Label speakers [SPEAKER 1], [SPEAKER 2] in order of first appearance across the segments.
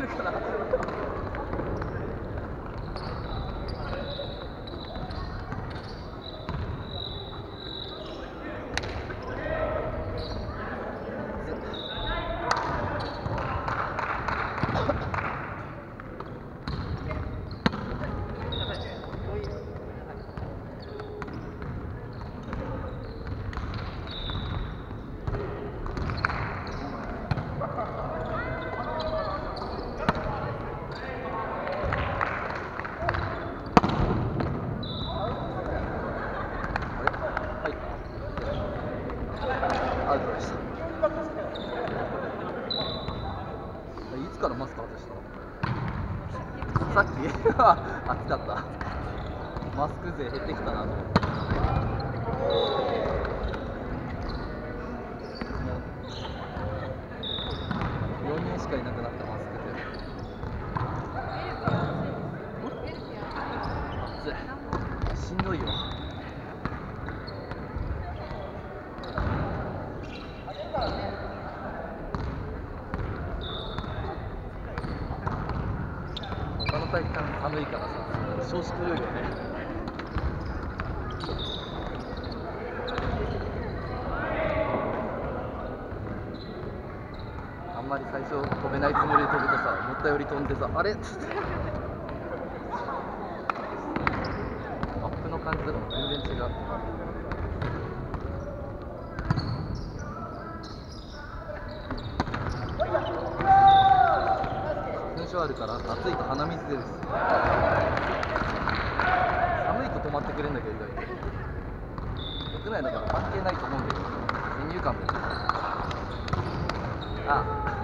[SPEAKER 1] くるから暑かった。マスク勢減ってきたなと思って。4人しかいなくなったマスク勢暑いしんどいよ他のいからさ調子狂うよね。あんまり最初飛べないつもりで飛ぶとさ思ったより飛んでさあれ？っつって。アップの感じとかも全然違う。があるから暑いと鼻水出るし寒いと止まってくれるんだけど意外と。屋内だから関係ないと思うんだけど先入観だよね。あ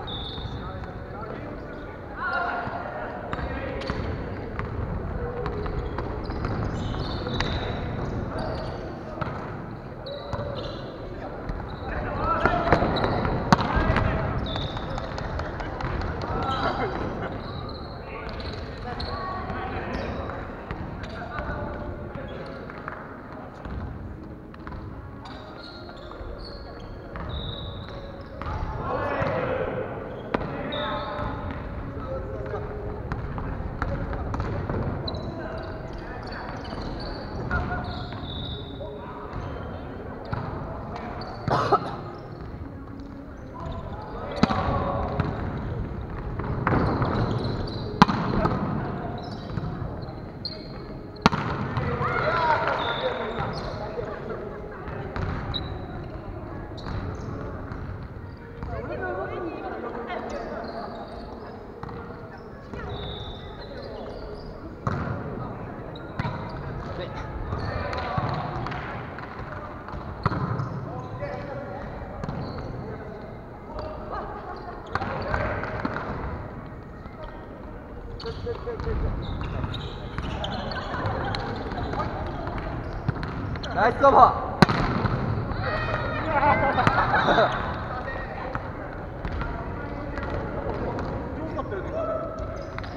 [SPEAKER 1] ナイスカバー。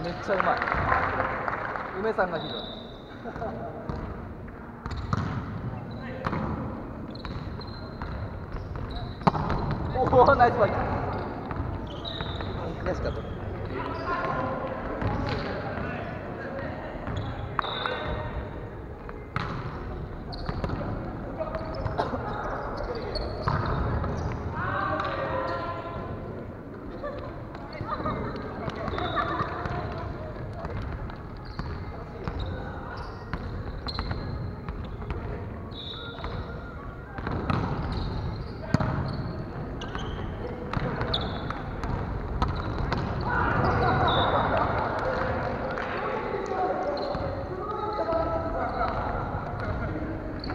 [SPEAKER 1] めっちゃうまい。梅さんがひどい。おおナイスバイ悔しかった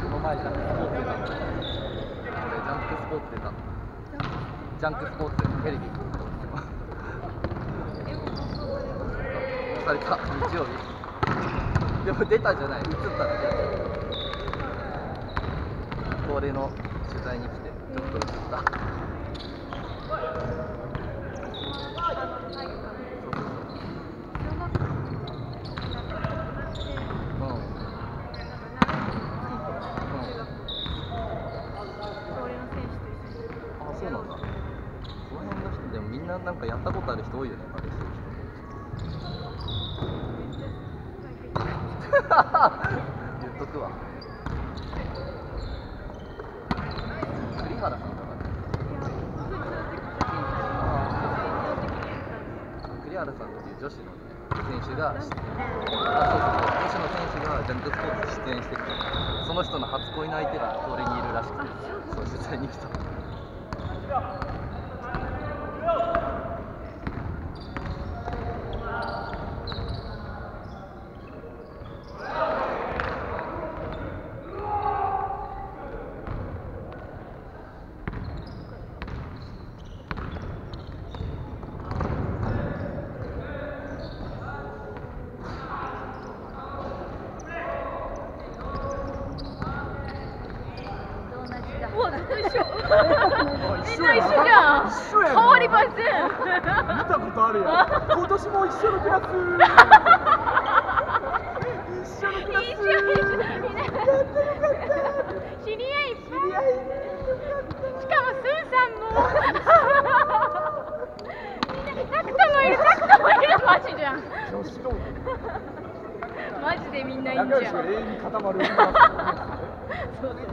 [SPEAKER 1] この前ジャンクスポーツ出たの俺ジャンクスポーツ出たジャンクスポーツテレビ された。日曜日。でも出たじゃない。映っただけ恒例の取材に来てちょっと映ったそうそうそううんあそうなんかやったことある人多いよねあれしてる人言っとくわ。栗原さんとかね栗原さんっていう女子の、ね、選手があそうそう女子の選手がジャンクスポーツ出演してきてその人の初恋の相手がこれにいるらしくてそう取材に来た
[SPEAKER 2] みんな一緒じゃん。
[SPEAKER 3] 一緒
[SPEAKER 2] 変わりません。
[SPEAKER 3] 見たことあるやん。今年も一緒のクラス。一緒のクラス。
[SPEAKER 2] 一緒一緒知り合いいしかもスーさんも。みんなタクトもいる。タクトもいる。マジじゃん。マジでみんないいんじゃん。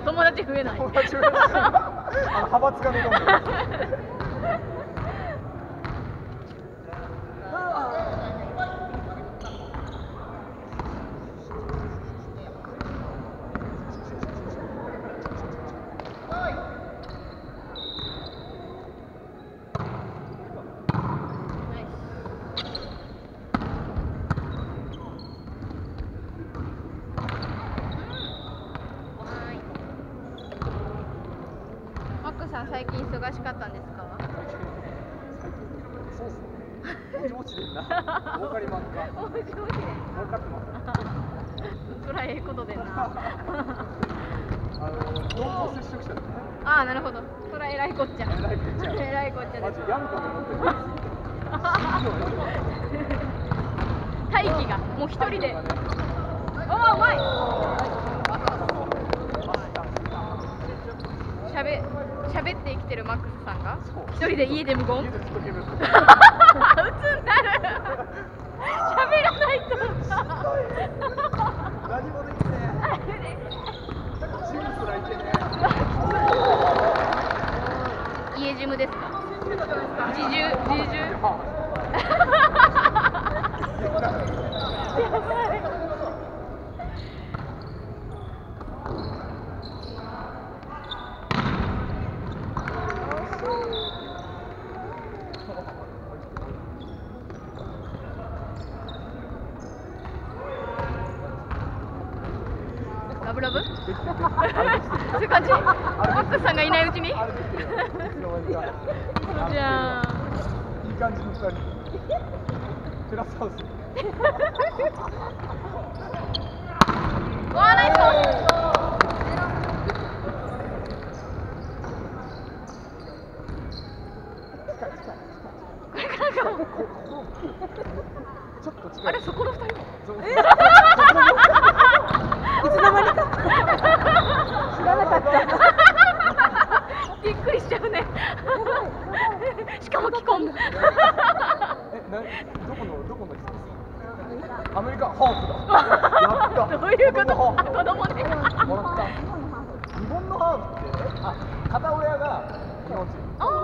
[SPEAKER 2] 友達増えない
[SPEAKER 3] 派閥がねどんどん
[SPEAKER 2] マックさん最近忙しかったんですか？
[SPEAKER 3] そうっすね。もちもちでんな。わかりますか。
[SPEAKER 2] 面白いね
[SPEAKER 3] 分かってます。
[SPEAKER 2] そらええことでな
[SPEAKER 3] あの濃厚接触者でね。
[SPEAKER 2] ああなるほど。そらえらいこっちゃ。
[SPEAKER 3] えらいこっちゃ。
[SPEAKER 2] えらいこっちゃ大気がもう一人でおおうまいしゃべしゃべって生きてるマックスさんが？一人で家で無言
[SPEAKER 3] 家でずっとゲームやってる
[SPEAKER 2] 鬱になる喋らない。と
[SPEAKER 3] 何もでき
[SPEAKER 2] 家ジムですか自重？自重やばいラブラブそういう感じ？マックスさんがいないうちに？じゃあ
[SPEAKER 3] いい感じ。の二人テラスハウス